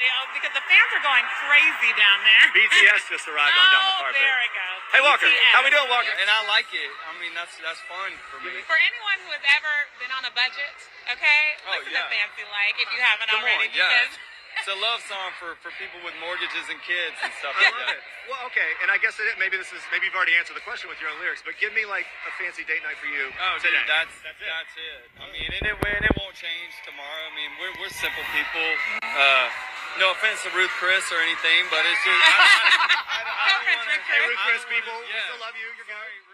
Oh, because the fans are going crazy down there. BTS just arrived on down the Oh, carpet. there we go. Hey Walker, BTS. how we doing, Walker? And I like it. I mean, that's that's fun for me. For anyone who has ever been on a budget, okay, Oh, listen yeah. to Fancy Like if you haven't Come already, on, yeah. It's a love song for, for people with mortgages and kids and stuff I like love that. it. Well, okay, and I guess it, maybe this is maybe you've already answered the question with your own lyrics, but give me like a fancy date night for you Oh, dude, today. that's That's that's it. it. I mean, and it, and it won't change tomorrow. I mean, we're, we're simple people. Uh, no offense to Ruth Chris or anything, but it's just. I, I, I, I, I don't offense, wanna- Ruth Hey, Ruth Chris don't wanna- people, we still love you. You're good.